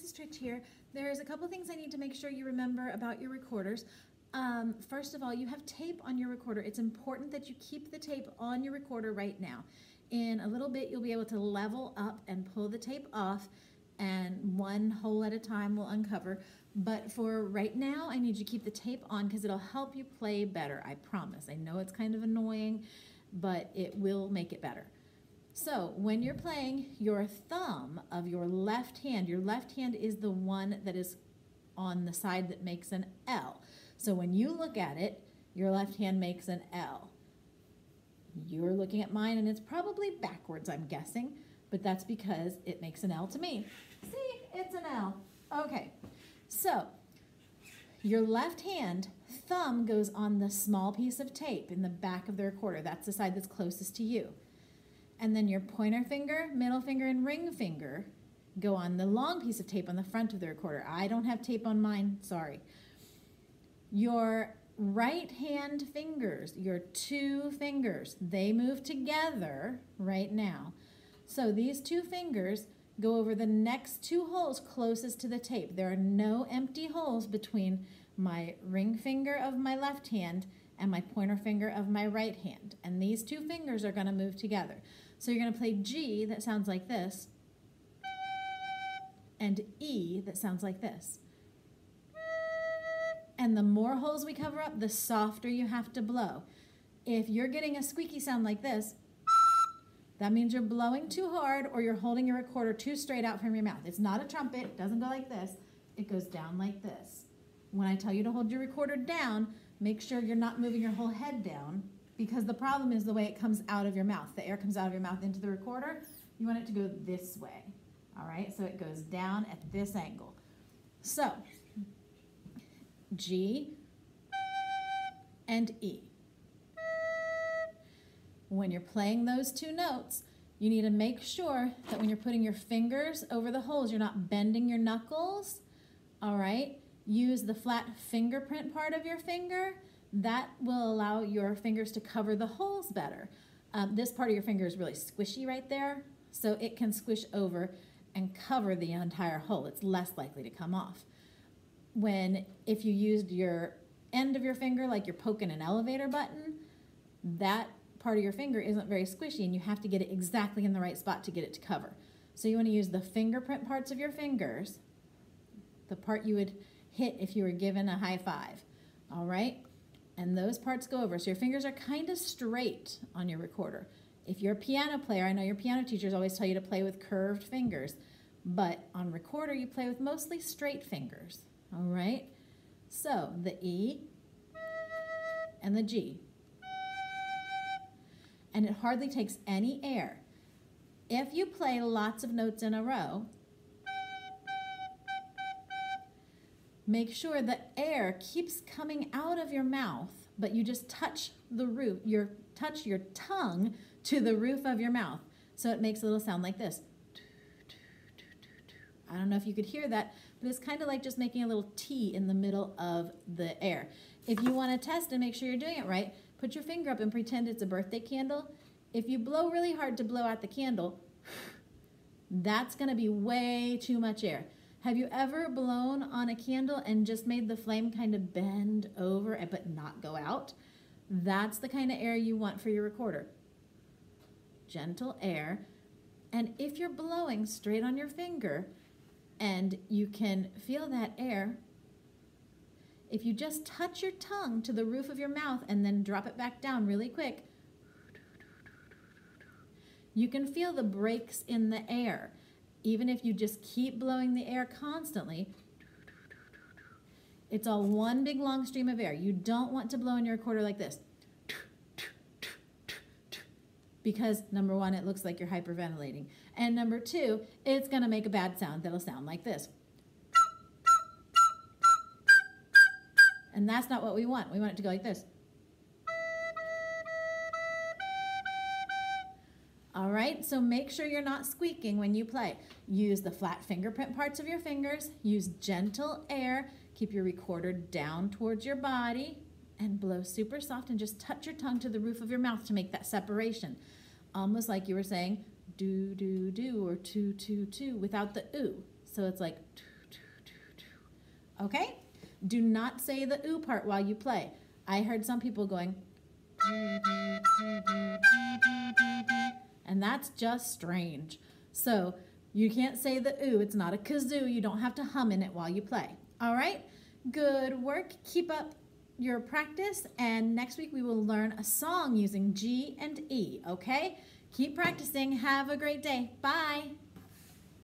Mrs. Tritsch here. There's a couple things I need to make sure you remember about your recorders. Um, first of all, you have tape on your recorder. It's important that you keep the tape on your recorder right now. In a little bit, you'll be able to level up and pull the tape off and one hole at a time will uncover. But for right now, I need you to keep the tape on because it'll help you play better, I promise. I know it's kind of annoying, but it will make it better. So when you're playing, your thumb of your left hand, your left hand is the one that is on the side that makes an L. So when you look at it, your left hand makes an L. You're looking at mine and it's probably backwards, I'm guessing, but that's because it makes an L to me. See, it's an L. Okay, so your left hand thumb goes on the small piece of tape in the back of the recorder. That's the side that's closest to you. And then your pointer finger, middle finger, and ring finger go on the long piece of tape on the front of the recorder. I don't have tape on mine, sorry. Your right hand fingers, your two fingers, they move together right now. So these two fingers go over the next two holes closest to the tape. There are no empty holes between my ring finger of my left hand and my pointer finger of my right hand. And these two fingers are going to move together. So you're going to play G that sounds like this and E that sounds like this. And the more holes we cover up, the softer you have to blow. If you're getting a squeaky sound like this, that means you're blowing too hard or you're holding your recorder too straight out from your mouth. It's not a trumpet, it doesn't go like this. It goes down like this. When I tell you to hold your recorder down, make sure you're not moving your whole head down because the problem is the way it comes out of your mouth. The air comes out of your mouth into the recorder. You want it to go this way. All right, so it goes down at this angle. So, G and E. When you're playing those two notes, you need to make sure that when you're putting your fingers over the holes, you're not bending your knuckles. All right, use the flat fingerprint part of your finger that will allow your fingers to cover the holes better. Um, this part of your finger is really squishy right there, so it can squish over and cover the entire hole. It's less likely to come off. When, if you used your end of your finger like you're poking an elevator button, that part of your finger isn't very squishy and you have to get it exactly in the right spot to get it to cover. So you want to use the fingerprint parts of your fingers, the part you would hit if you were given a high five, all right? And those parts go over. So your fingers are kind of straight on your recorder. If you're a piano player, I know your piano teachers always tell you to play with curved fingers, but on recorder you play with mostly straight fingers, all right? So the E and the G. And it hardly takes any air. If you play lots of notes in a row, Make sure the air keeps coming out of your mouth, but you just touch the roof, your touch your tongue to the roof of your mouth. So it makes a little sound like this. I don't know if you could hear that, but it's kind of like just making a little T in the middle of the air. If you want to test and make sure you're doing it right, put your finger up and pretend it's a birthday candle. If you blow really hard to blow out the candle, that's going to be way too much air. Have you ever blown on a candle and just made the flame kind of bend over but not go out? That's the kind of air you want for your recorder. Gentle air. And if you're blowing straight on your finger and you can feel that air, if you just touch your tongue to the roof of your mouth and then drop it back down really quick, you can feel the breaks in the air even if you just keep blowing the air constantly, it's all one big long stream of air. You don't want to blow in your recorder like this. Because number one, it looks like you're hyperventilating. And number two, it's going to make a bad sound that'll sound like this. And that's not what we want. We want it to go like this. All right, so make sure you're not squeaking when you play. Use the flat fingerprint parts of your fingers, use gentle air, keep your recorder down towards your body, and blow super soft and just touch your tongue to the roof of your mouth to make that separation. Almost like you were saying do, do, do, or two, two, two without the ooh. So it's like two, two, two, two. okay? Do not say the ooh part while you play. I heard some people going, that's just strange. So you can't say the ooh, it's not a kazoo. You don't have to hum in it while you play. All right? Good work. Keep up your practice, and next week we will learn a song using G and E, okay? Keep practicing. Have a great day. Bye.